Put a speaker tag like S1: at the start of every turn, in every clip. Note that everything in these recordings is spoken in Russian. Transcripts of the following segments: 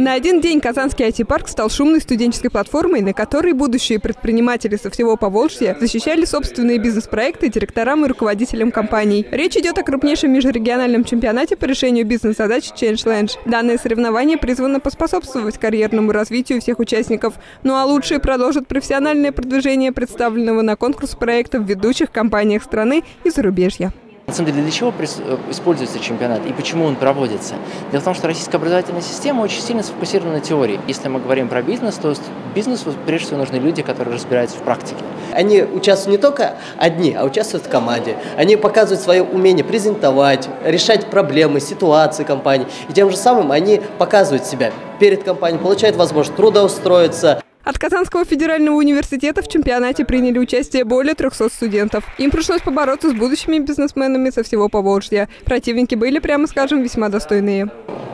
S1: На один день Казанский IT-парк стал шумной студенческой платформой, на которой будущие предприниматели со всего Поволжья защищали собственные бизнес-проекты директорам и руководителям компаний. Речь идет о крупнейшем межрегиональном чемпионате по решению бизнес-задач Change Lange. Данное соревнование призвано поспособствовать карьерному развитию всех участников. Ну а лучшие продолжат профессиональное продвижение представленного на конкурс проекта в ведущих компаниях страны и зарубежья.
S2: На самом деле, для чего э, используется чемпионат и почему он проводится? Дело в том, что российская образовательная система очень сильно сфокусирована на теории. Если мы говорим про бизнес, то бизнесу прежде всего нужны люди, которые разбираются в практике.
S3: Они участвуют не только одни, а участвуют в команде. Они показывают свое умение презентовать, решать проблемы, ситуации компании. И тем же самым они показывают себя перед компанией, получают возможность трудоустроиться,
S1: от Казанского федерального университета в чемпионате приняли участие более 300 студентов. Им пришлось побороться с будущими бизнесменами со всего Поволжья. Противники были, прямо скажем, весьма достойные.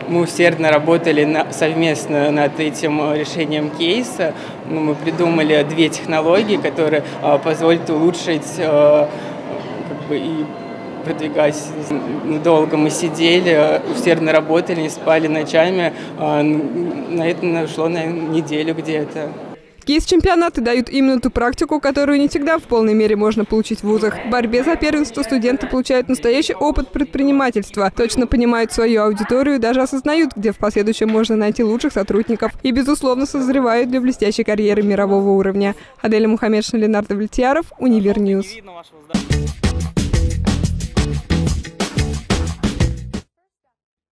S4: Мы усердно работали на, совместно над этим решением кейса. Ну, мы придумали две технологии, которые а, позволят улучшить а, как бы, и продвигать. Долго мы сидели, усердно работали, не спали ночами. А, на это нашло на неделю где-то.
S1: Кейс-чемпионаты дают именно ту практику, которую не всегда в полной мере можно получить в вузах. В борьбе за первенство студенты получают настоящий опыт предпринимательства, точно понимают свою аудиторию, даже осознают, где в последующем можно найти лучших сотрудников и, безусловно, созревают для блестящей карьеры мирового уровня. Аделя Мухаммедшина, Ленар Давлетьяров, Univer News.